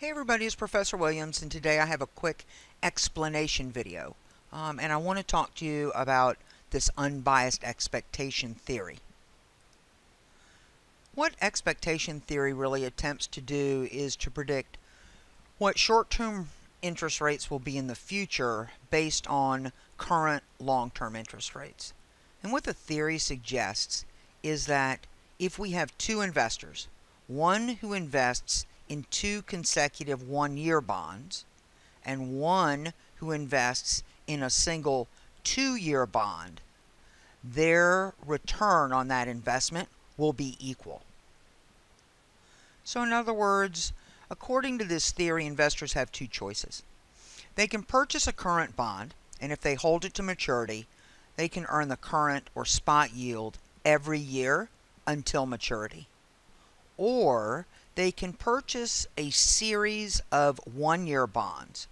Hey everybody, it's Professor Williams and today I have a quick explanation video. Um, and I want to talk to you about this unbiased expectation theory. What expectation theory really attempts to do is to predict what short-term interest rates will be in the future based on current long-term interest rates. And what the theory suggests is that if we have two investors, one who invests in two consecutive one-year bonds and one who invests in a single two-year bond, their return on that investment will be equal. So in other words, according to this theory, investors have two choices. They can purchase a current bond, and if they hold it to maturity, they can earn the current or spot yield every year until maturity. Or they can purchase a series of one-year bonds.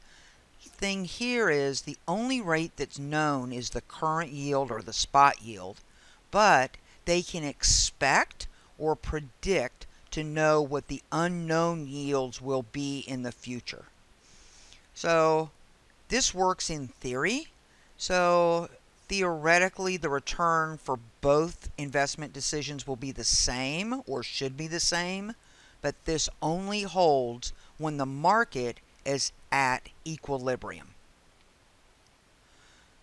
Thing here is the only rate that's known is the current yield or the spot yield, but they can expect or predict to know what the unknown yields will be in the future. So this works in theory. So theoretically the return for both investment decisions will be the same or should be the same but this only holds when the market is at equilibrium.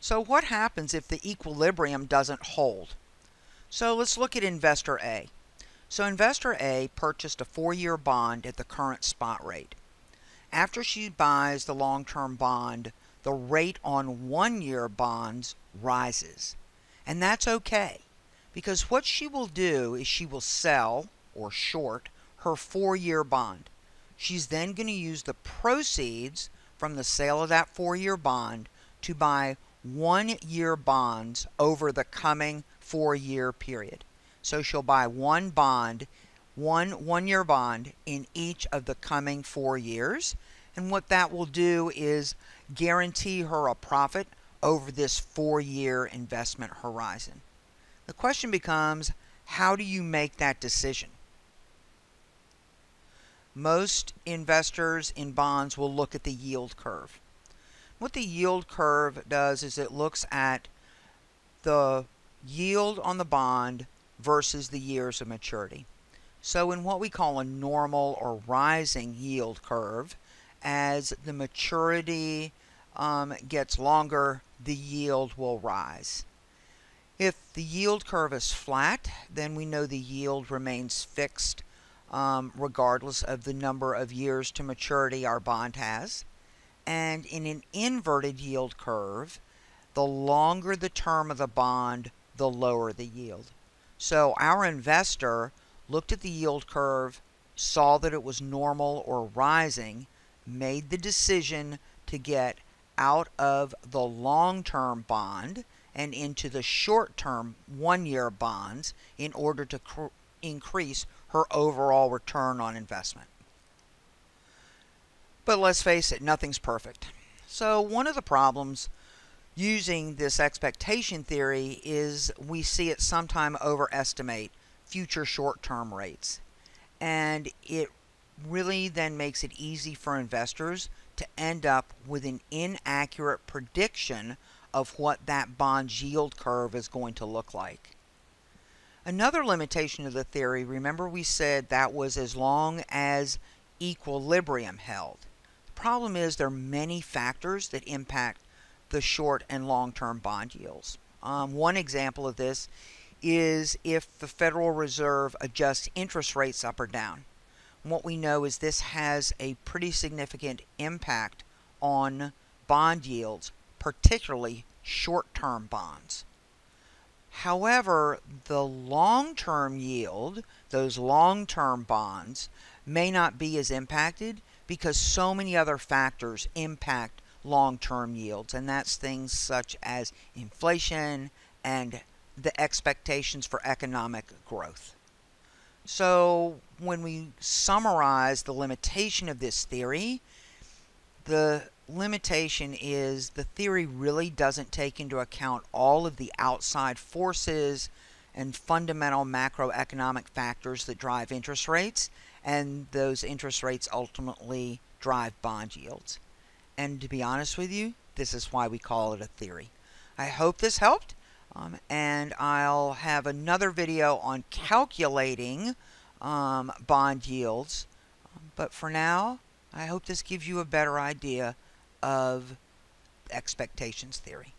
So what happens if the equilibrium doesn't hold? So let's look at investor A. So investor A purchased a four-year bond at the current spot rate. After she buys the long-term bond, the rate on one-year bonds rises. And that's okay because what she will do is she will sell or short her four year bond. She's then going to use the proceeds from the sale of that four year bond to buy one year bonds over the coming four year period. So she'll buy one bond, one one year bond in each of the coming four years. And what that will do is guarantee her a profit over this four year investment horizon. The question becomes how do you make that decision? Most investors in bonds will look at the yield curve. What the yield curve does is it looks at the yield on the bond versus the years of maturity. So in what we call a normal or rising yield curve, as the maturity um, gets longer, the yield will rise. If the yield curve is flat, then we know the yield remains fixed um, regardless of the number of years to maturity our bond has. And in an inverted yield curve, the longer the term of the bond, the lower the yield. So our investor looked at the yield curve, saw that it was normal or rising, made the decision to get out of the long-term bond and into the short-term one-year bonds in order to increase her overall return on investment. But let's face it, nothing's perfect. So one of the problems using this expectation theory is we see it sometime overestimate future short-term rates. And it really then makes it easy for investors to end up with an inaccurate prediction of what that bond yield curve is going to look like. Another limitation of the theory, remember we said that was as long as equilibrium held. The problem is there are many factors that impact the short and long-term bond yields. Um, one example of this is if the Federal Reserve adjusts interest rates up or down. what we know is this has a pretty significant impact on bond yields, particularly short-term bonds. However, the long-term yield, those long-term bonds, may not be as impacted because so many other factors impact long-term yields, and that's things such as inflation and the expectations for economic growth. So when we summarize the limitation of this theory, the limitation is the theory really doesn't take into account all of the outside forces and fundamental macroeconomic factors that drive interest rates, and those interest rates ultimately drive bond yields. And to be honest with you, this is why we call it a theory. I hope this helped, um, and I'll have another video on calculating um, bond yields. But for now, I hope this gives you a better idea of expectations theory.